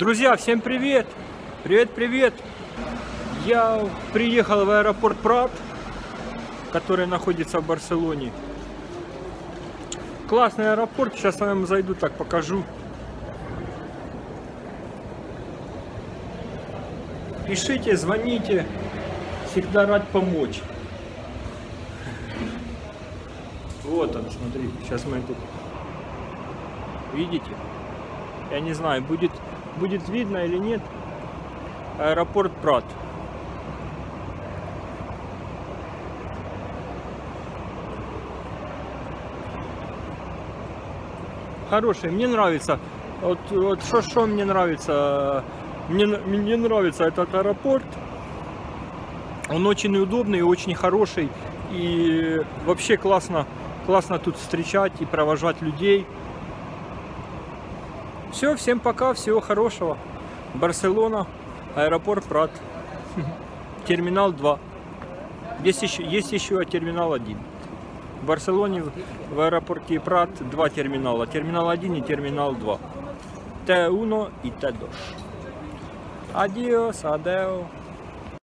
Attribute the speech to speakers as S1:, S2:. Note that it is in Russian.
S1: Друзья, всем привет! Привет, привет! Я приехал в аэропорт Прат, который находится в Барселоне. Классный аэропорт, сейчас я вам зайду, так покажу. Пишите, звоните, всегда рад помочь. Вот он, смотри, сейчас мы тут, видите? Я не знаю, будет, будет видно или нет. Аэропорт Прат. Хороший, мне нравится. Вот, что, что мне нравится? Мне, мне нравится этот аэропорт. Он очень удобный очень хороший. И вообще классно, классно тут встречать и провожать людей. Все, всем пока, всего хорошего. Барселона, аэропорт Прат, терминал 2. Есть еще, есть еще терминал 1. В Барселоне в- аэропорте Прат два терминала. Терминал 1 и терминал 2. Т1 и Т2. Адиос, адео.